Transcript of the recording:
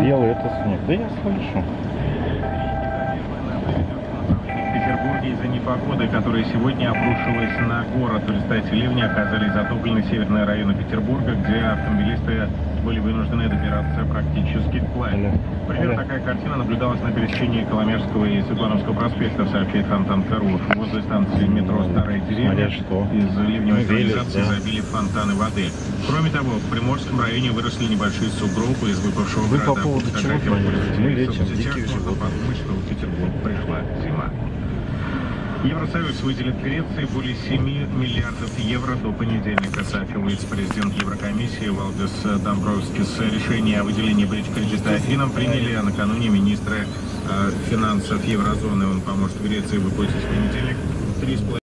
белый это снег. Да я слышу. Петербурге из-за непогоды, которая сегодня обрушилась на город в результате ливня, оказались затоплены северные районы Петербурга, где автомобилисты были вынуждены добираться практически вплавь. Примерно Наблюдалась на пересечении Коломежского и Светлановского проспектов, сообщает Фонтан Каруш. Возле станции метро «Старая деревня» что. из ливневой канализации да. забили фонтаны воды. Кроме того, в Приморском районе выросли небольшие сугробы из выпавшего Вы по града. поводу чего Мы лечим диких можно животных. подумать, что Петербург. Евросоюз выделит Греции более 7 миллиардов евро до понедельника, сообщил вице-президент Еврокомиссии Валдес Домбровскис. Решение о выделении бридж-кредита Афинам приняли накануне министры э, финансов еврозоны. Он поможет Греции выплатить в понедельник 3,5